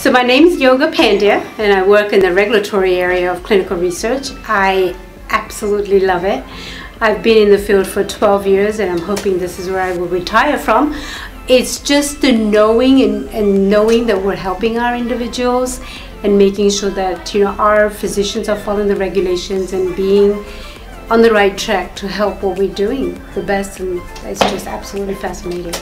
So my name is Yoga Pandya and I work in the regulatory area of clinical research. I absolutely love it. I've been in the field for 12 years and I'm hoping this is where I will retire from. It's just the knowing and, and knowing that we're helping our individuals and making sure that you know our physicians are following the regulations and being on the right track to help what we're doing the best and it's just absolutely fascinating.